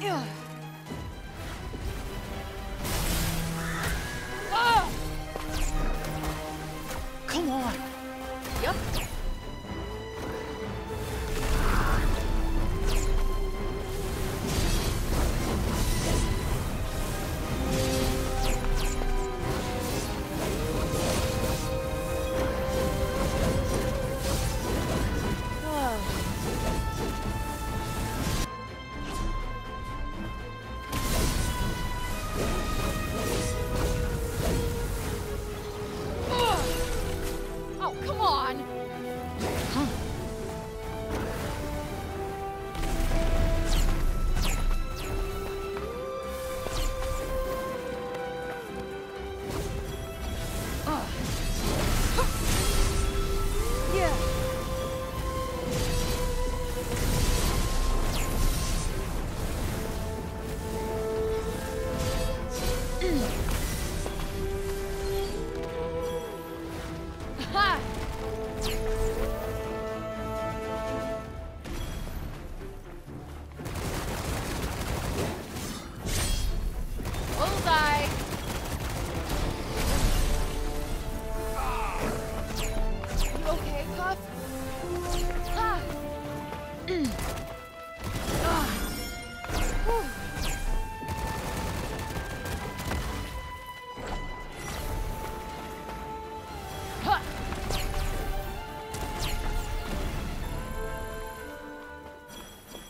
Yeah. Come on. Yep. Oh, come on. Yeah. Puff? Ah!